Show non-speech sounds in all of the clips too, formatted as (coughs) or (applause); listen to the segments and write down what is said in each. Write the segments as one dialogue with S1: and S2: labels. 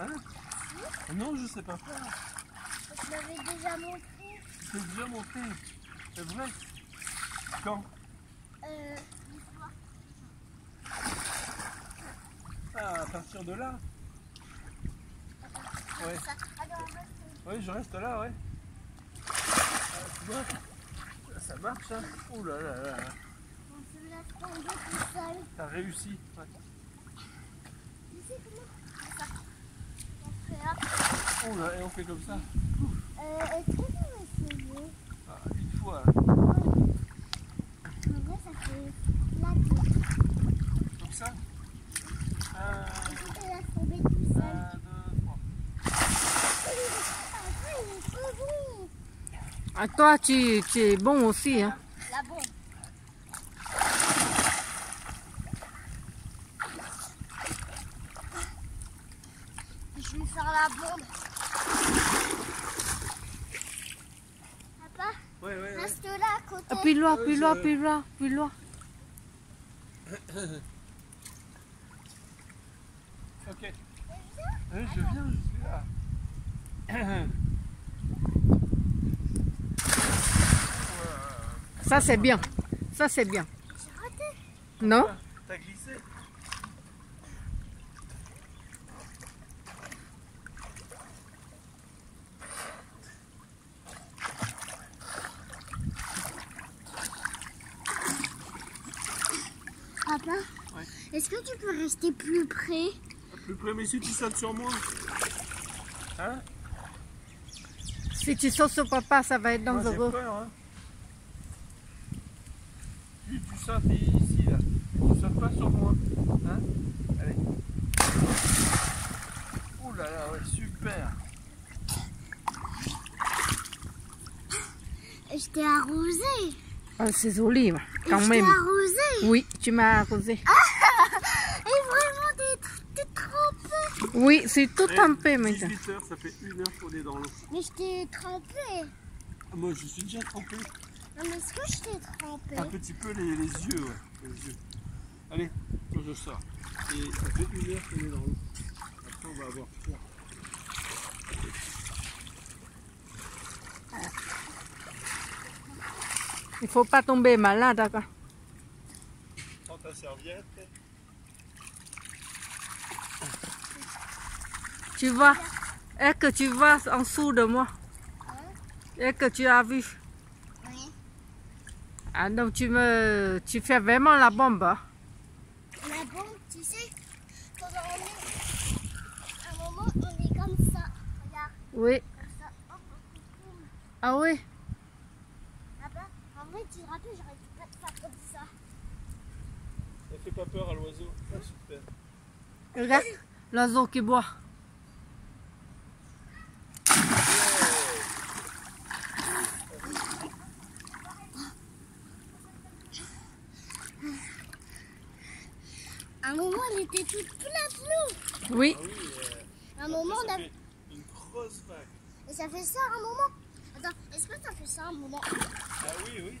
S1: Hein Non, je sais pas faire.
S2: Je l'avais déjà montré.
S1: Je t'ai déjà montré. C'est vrai Quand
S2: Euh,
S1: Ah, à partir de là Ouais.
S2: se-
S1: Oui, je reste là, ouais. Ah, tu vois Ça marche, hein Ouh là là là.
S2: on se laisse tomber tout seul.
S1: T'as réussi. Ouais.
S2: Tu sais comment ça On fait là.
S1: Oh là, et on fait comme ça.
S2: Euh, est-ce que tu veux essayer
S1: Ah, une fois.
S2: En vrai, ça fait claquer.
S1: Comme ça. Un,
S2: Tu te laisses tomber tout seul.
S1: un, deux, trois.
S2: Après, il est trop bon.
S3: Ah, toi, tu, tu es bon aussi. Hein.
S2: La bombe. Je vais faire la bombe. Papa,
S1: Ouais, ouais, ouais.
S2: reste là à côté.
S3: Appuie-le,
S1: je-
S3: appuie-le, appuie-le, appuie-le. (coughs)
S1: Ok. Oui, je viens, je suis là.
S3: Ça, c'est bien. Ça, c'est bien.
S2: J'ai raté.
S3: Non?
S1: T'as glissé?
S2: Papa,
S1: Ouais.
S2: est-ce que tu peux rester plus près?
S1: Plus près, mais si tu sautes sur moi. Hein?
S3: Si tu sautes sur papa, ça va être
S1: Moi,
S3: dangereux.
S1: peur, hein. Tu, tu sautes ici, là. Tu sautes pas sur moi. Hein Allez. Ouh là là, ouais, super.
S2: Je t'ai arrosé.
S3: Ah, c'est joli, quand
S2: je
S3: même.
S2: arrosé.
S3: Oui, tu m'as arrosé. (laughs)
S2: Et vraiment, t'es t'es trempé.
S3: Oui, c'est tout
S1: Eh,
S3: trempé maintenant.
S1: 18 heures, ça fait une heure qu'on est dans l'eau.
S2: Mais je t'ai trempé.
S1: Ah, Moi, je suis déjà trempé.
S2: Non, mais est-ce que je t'ai trempé?
S1: Un petit peu les, les yeux, ouais. Les yeux. Allez, je sors. Et ça fait une heure qu'on est dans l'eau. Après, on va avoir froid.
S3: Il faut pas tomber malade. d'accord.
S1: Prends ta serviette.
S3: Tu vois Est-ce que tu vois en dessous de moi? Est-ce que tu as vu?
S2: Oui.
S3: Ah donc tu me, tu fais vraiment la bombe. hein?
S2: La bombe, tu sais, quand on est. À un moment, on est comme ça. Regarde,
S3: Oui.
S2: comme ça.
S3: Ah oui?
S2: En vrai, tu te rappelles, j'aurais dû pas te faire comme ça.
S1: Ça fait pas peur à l'oiseau. Ah, super.
S3: Regarde l'oiseau qui boit.
S2: À un moment, elle était toute pleine de l'eau.
S3: Oui.
S1: Ah oui, euh,
S2: À un moment, on a...
S1: fait une grosse vague.
S2: Et ça fait ça à un moment. Attends, est-ce que ça fait ça à un moment?
S1: Ah oui, oui.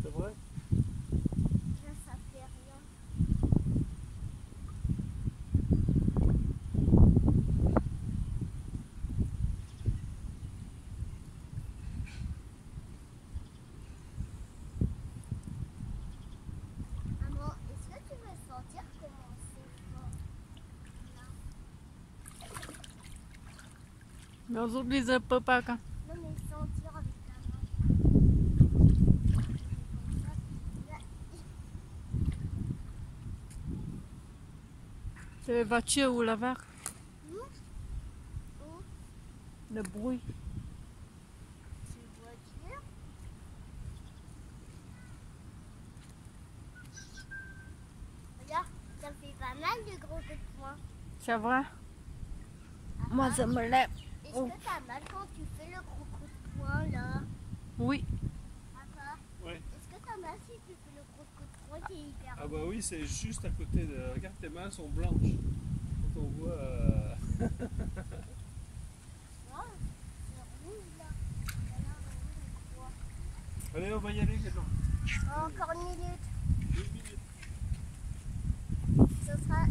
S2: C'est
S1: vrai?
S2: Ça fait rien.
S3: Maman, est-ce que tu veux
S2: sentir comment c'est fort Là. Dans
S3: les apopacas. Voiture ou la vache.
S2: Où Où
S3: Le bruit.
S2: Regarde, ça fait pas mal de gros coups de poing.
S3: C'est vrai? Moi, je me lève.
S2: Est-ce
S3: Oh.
S2: que t'as mal quand tu fais le gros coup de poing là?
S3: Oui.
S2: Papa
S1: Ouais.
S2: Est-ce que t'as mal si tu fais le est hyper
S1: Ah bah oui, c'est juste à côté de... Regarde, tes mains sont blanches. Quand on voit... euh,
S2: rouge là. Rouge.
S1: Allez, on va y aller.
S2: Oh, Encore une minute.
S1: Une minute.
S2: Ce sera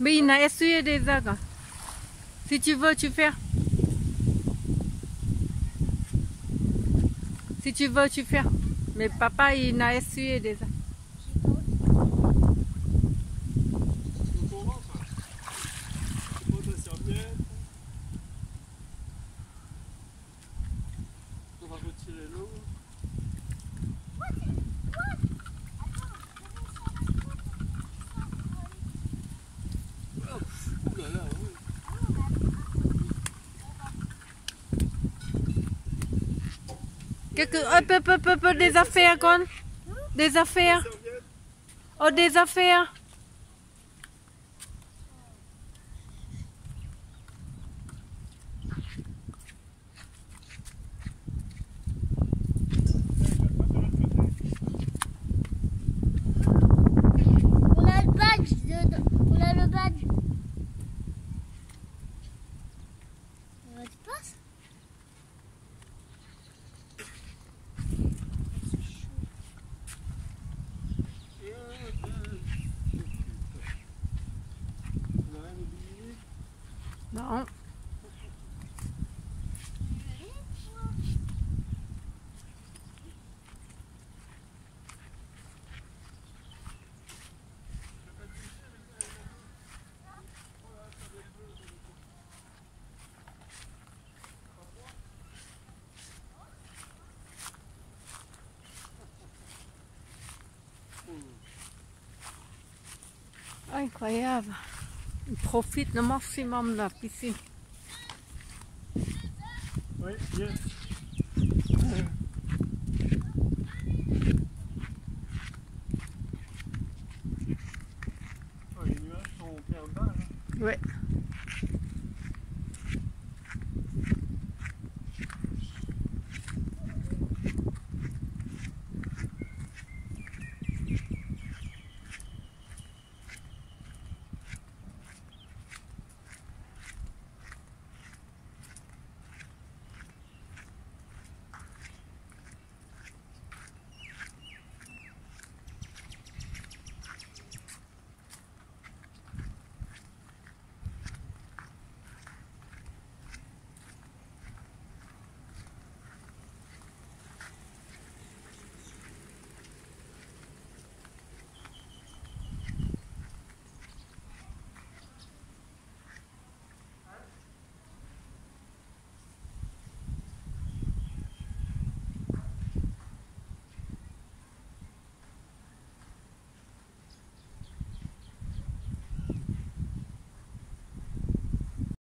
S2: Mais
S3: il a essuyé déjà. Quand. Si tu veux, tu fais. Si tu veux, tu fais. Mais papa, il a essuyé
S1: ta serviette. On va retirer l'eau. Ouh là là, oui.
S3: Quelque... Hop, hop, hop, hop, des affaires, con. Des affaires. Oh, des affaires.
S2: On a le badge de... On a le badge. On va te passe
S1: On a rien oublié.
S3: Non. Incroyable. Il profite le maximum de la piscine.
S1: Oui.